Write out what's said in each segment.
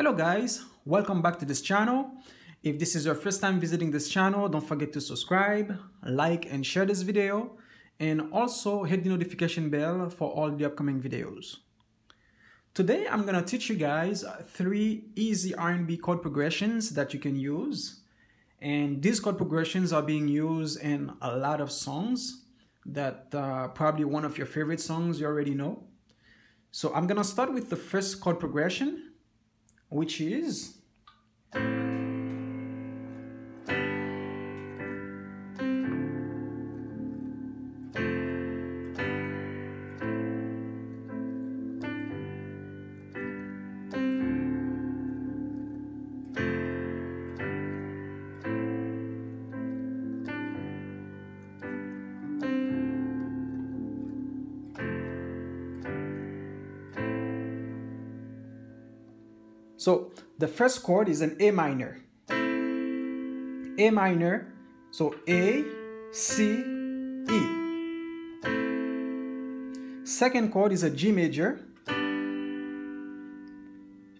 Hello guys, welcome back to this channel. If this is your first time visiting this channel, don't forget to subscribe, like and share this video, and also hit the notification bell for all the upcoming videos. Today I'm gonna teach you guys three easy R&B chord progressions that you can use. And these chord progressions are being used in a lot of songs that uh, probably one of your favorite songs you already know. So I'm gonna start with the first chord progression which is So the first chord is an A minor. A minor, so A, C, E. Second chord is a G major.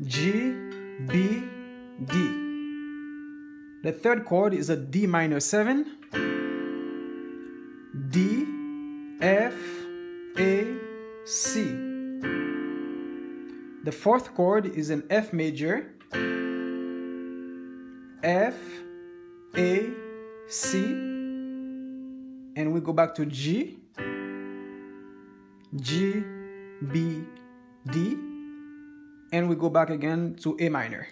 G, B, D. The third chord is a D minor 7. D, F, A, C. The fourth chord is an F major. F, A, C. And we go back to G. G, B, D. And we go back again to A minor.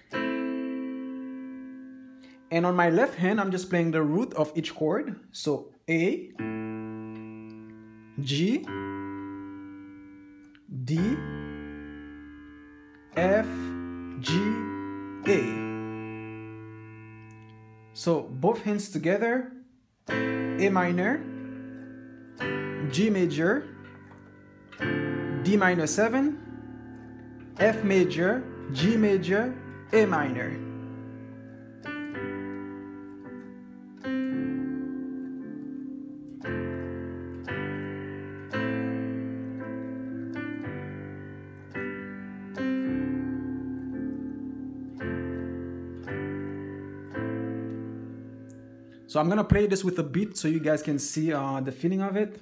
And on my left hand, I'm just playing the root of each chord. So A, G, D, F, G, A. So both hands together, A minor, G major, D minor 7, F major, G major, A minor. So I'm gonna play this with a beat so you guys can see uh, the feeling of it.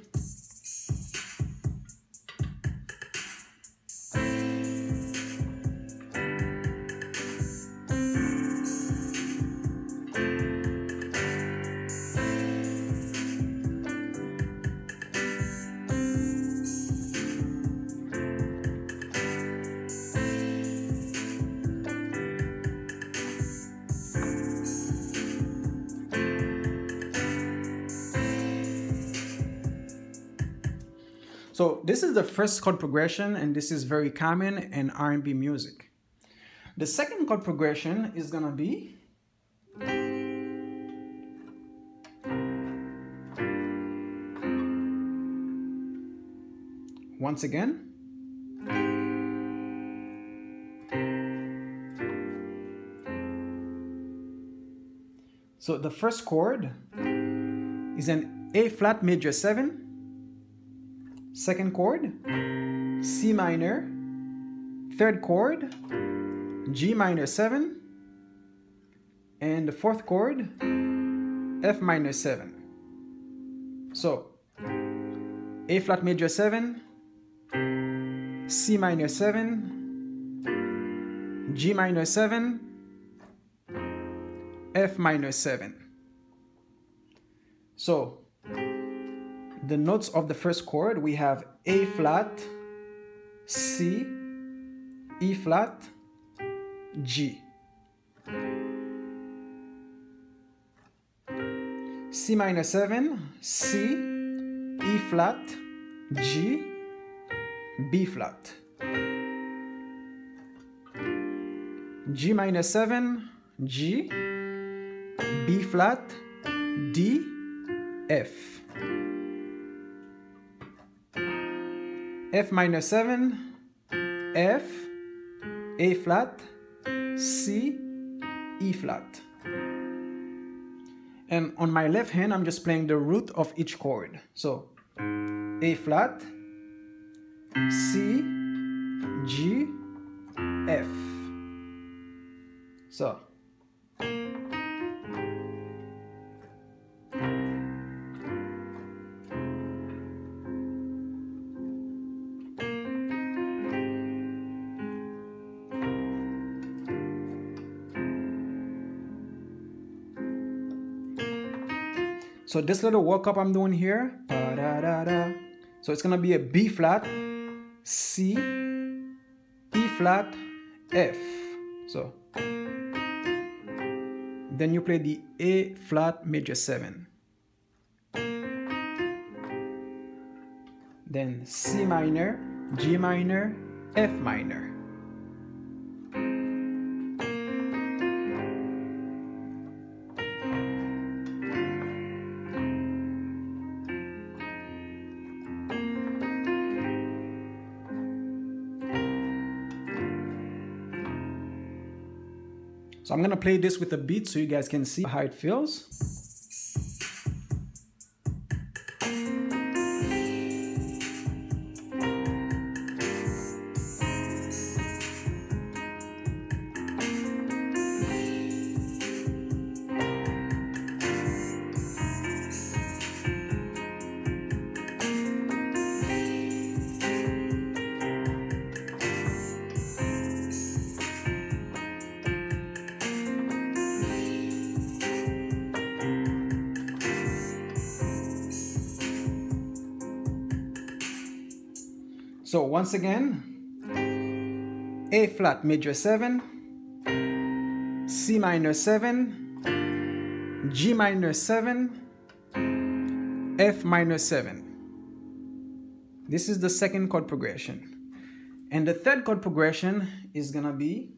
So this is the first chord progression and this is very common in R&B music. The second chord progression is gonna be once again So the first chord is an A flat major 7 second chord, C minor, third chord, G minor 7, and the fourth chord, F minor 7. So, A flat major 7, C minor 7, G minor 7, F minor 7. So, the notes of the first chord, we have A flat, C, E flat, G. C minor 7, C, E flat, G, B flat. G minor 7, G, B flat, D, F. F minor 7, F, A flat, C, E flat. And on my left hand, I'm just playing the root of each chord. So A flat, C, G, F. So So this little walk-up I'm doing here, so it's gonna be a B flat, C, E flat, F. So then you play the A flat major 7. Then C minor, G minor, F minor. So I'm gonna play this with a beat so you guys can see how it feels. So once again, A flat major 7, C minor 7, G minor 7, F minor 7. This is the second chord progression. And the third chord progression is gonna be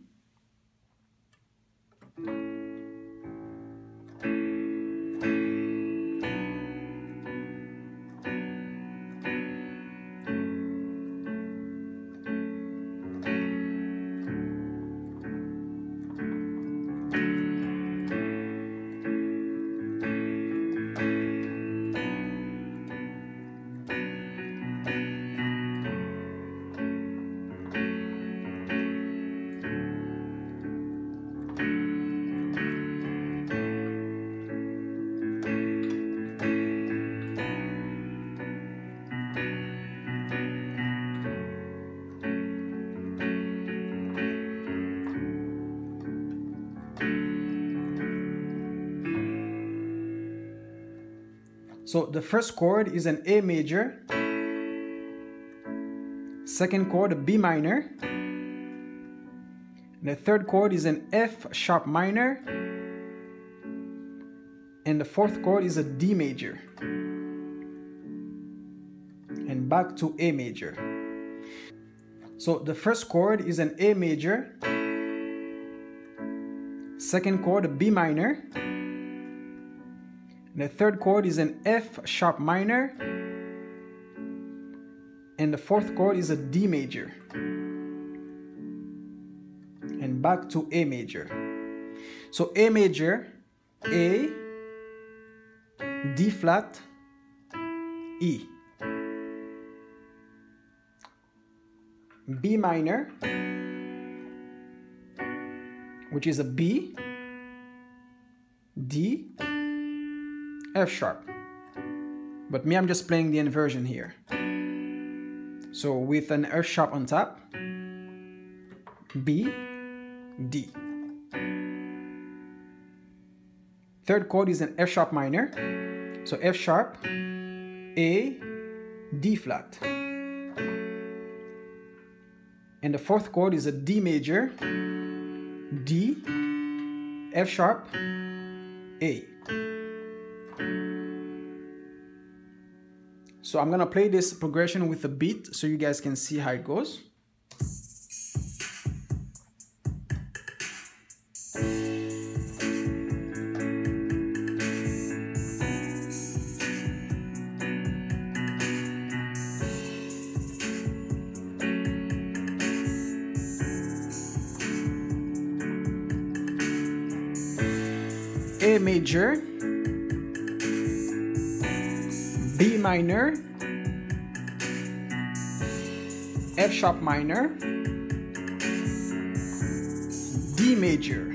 So the first chord is an A major, second chord a B minor, the third chord is an F sharp minor, and the fourth chord is a D major. And back to A major. So the first chord is an A major, second chord a B minor, the third chord is an F sharp minor. And the fourth chord is a D major. And back to A major. So A major, A, D flat, E. B minor, which is a B, D, F sharp. But me, I'm just playing the inversion here. So with an F sharp on top, B, D. Third chord is an F sharp minor. So F sharp, A, D flat. And the fourth chord is a D major, D, F sharp, A. So I'm gonna play this progression with a beat so you guys can see how it goes. A major minor, F sharp minor, D major,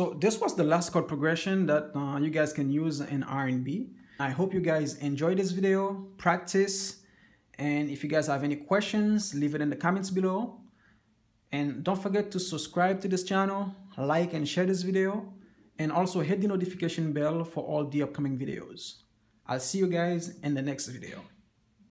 So this was the last chord progression that uh, you guys can use in R&B. I hope you guys enjoyed this video, practice, and if you guys have any questions, leave it in the comments below. And don't forget to subscribe to this channel, like and share this video, and also hit the notification bell for all the upcoming videos. I'll see you guys in the next video.